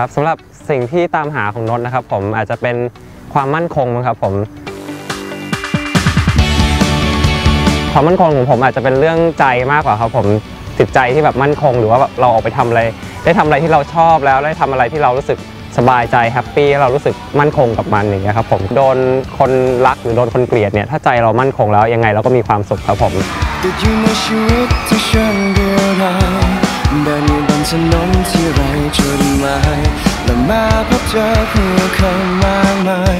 ครับสำหรับสิ่งที่ตามหาของนนนะครับ ผมอาจจะเป็นความมั่นคงมั้งครับผม ความมั่นคงของผมอาจจะเป็นเรื่องใจมากกว่าครับผมจิตใจที่แบบมั่นคง หรือว่าแบบเราออกไปทำอะไร ได้ทำอะไรที่เราชอบแล้วได้ทำอะไรที่เรารู้สึกสบายใจแฮปปี้เรารู้สึกมั่นคงกับมันอย่างเงี้ยครับผมโดนคนรักหรือโดนคนเกลียดเนี่ยถ้าใจเรามั่นคงแล้วยังไงเราก็มีความสุขครับผม ถนนที่ไรจดหมายและมาพบเจอผู้คนมากมาย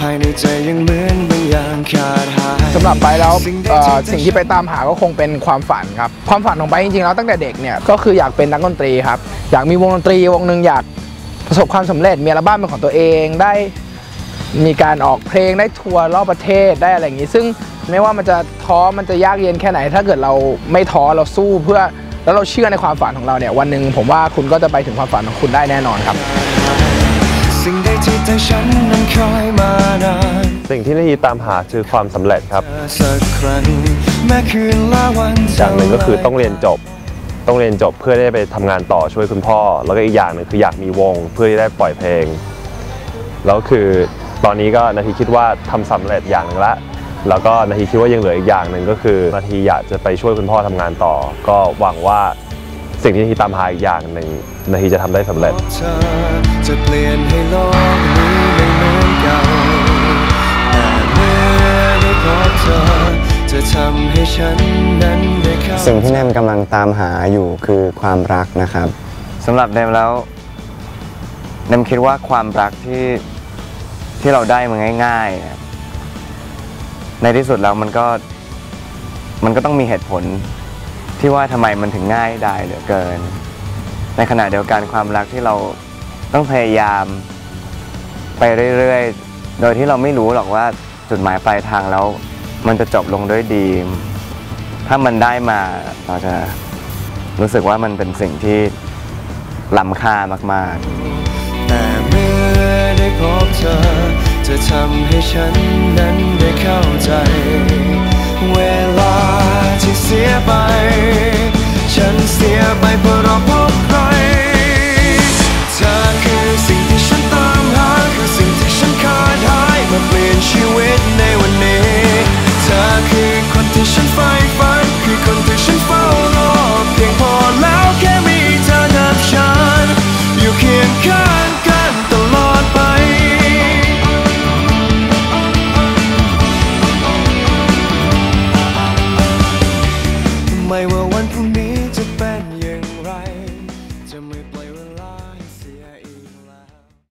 ภายในใจยังเหมือนบางอย่างขาดหายสำหรับไปแล้วเอ่อสิ่งที่ไปตามหาก็คงเป็นความฝันครับ ความฝันของไปจริงๆแล้วตั้งแต่เด็กเนี่ยก็คืออยากเป็นนักดนตรีครับ อยากมีวงดนตรีวงหนึ่งอยากประสบความสำเร็จมีอัลบั้มเป็นของตัวเองได้มีการออกเพลงได้ทัวร์รอบประเทศได้อะไรอย่างนี้ ซึ่งไม่ว่ามันจะท้อมันจะยากเย็นแค่ไหน ถ้าเกิดเราไม่ท้อเราสู้เพื่อ แล้วเราเชื่อในความฝันของเราเนี่ยวันหนึ่งผมว่าคุณก็จะไปถึงความฝันของคุณได้แน่นอนครับ สิ่งใดที่ใจฉันนั้นคอยมานานสิ่งที่นาทีตามหาคือความสำเร็จครับเธอสักครั้งแม้คืนละวันอย่างหนึ่งก็คือต้องเรียนจบ ต้องเรียนจบเพื่อได้ไปทำงานต่อช่วยคุณพ่อ แล้วก็อีกอย่างหนึ่งคืออยากมีวงเพื่อที่ได้ปล่อยเพลง แล้วคือตอนนี้ก็นาทีคิดว่าทำสำเร็จอย่างหนึ่งละ แล้วก็นาทีคิดว่ายังเหลืออีกอย่างหนึ่งก็คือนาทีอยากจะไปช่วยคุณพ่อทำงานต่อ ก็หวังว่าสิ่งที่นาทีตามหาอีกอย่างหนึ่งนาทีจะทำได้สำเร็จเธอจะเปลี่ยนให้โลกนี้ไม่เหมือนเก่าแต่เมื่อได้พบเธอจะทำให้ฉันนั้นได้เข้าสิ่งที่เนมกำลังตามหาอยู่คือความรักนะครับสำหรับเนมแล้วเนมคิดว่าความรักที่ที่เราได้มาง่ายๆอะ ในที่สุดแล้วมันก็มันก็ต้องมีเหตุผลที่ว่าทำไมมันถึงง่ายได้เหลือเกิน ในขณะเดียวกันความรักที่เราต้องพยายามไปเรื่อยๆ โดยที่เราไม่รู้หรอกว่าจุดหมายปลายทางแล้ว มันจะจบลงด้วยดี ถ้ามันได้มาเราจะรู้สึกว่ามันเป็นสิ่งที่ล้ำค่ามากๆ แต่เมื่อได้พบเธอจะทำให้ฉันนั้นได้ นเสียไ